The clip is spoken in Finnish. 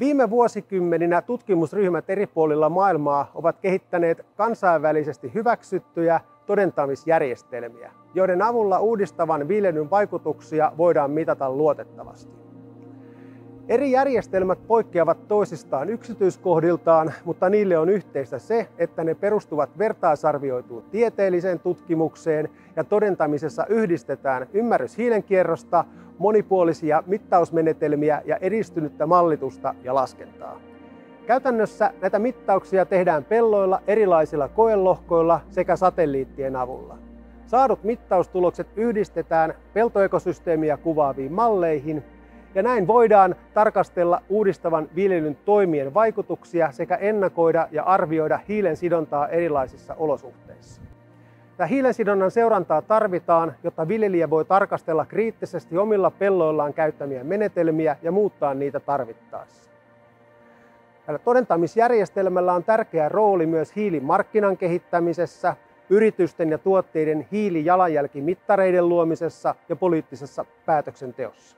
Viime vuosikymmeninä tutkimusryhmät eri puolilla maailmaa ovat kehittäneet kansainvälisesti hyväksyttyjä todentamisjärjestelmiä, joiden avulla uudistavan viljelyn vaikutuksia voidaan mitata luotettavasti. Eri järjestelmät poikkeavat toisistaan yksityiskohdiltaan, mutta niille on yhteistä se, että ne perustuvat vertaisarvioituun tieteelliseen tutkimukseen ja todentamisessa yhdistetään ymmärrys hiilenkierrosta, monipuolisia mittausmenetelmiä ja edistynyttä mallitusta ja laskentaa. Käytännössä näitä mittauksia tehdään pelloilla erilaisilla koelohkoilla sekä satelliittien avulla. Saadut mittaustulokset yhdistetään peltoekosysteemiä kuvaaviin malleihin ja näin voidaan tarkastella uudistavan viljelyn toimien vaikutuksia sekä ennakoida ja arvioida hiilen sidontaa erilaisissa olosuhteissa. Tämä hiilensidonnan seurantaa tarvitaan, jotta viljelijä voi tarkastella kriittisesti omilla pelloillaan käyttämiä menetelmiä ja muuttaa niitä tarvittaessa. Tällä todentamisjärjestelmällä on tärkeä rooli myös hiilimarkkinan kehittämisessä, yritysten ja tuotteiden hiilijalanjälkimittareiden luomisessa ja poliittisessa päätöksenteossa.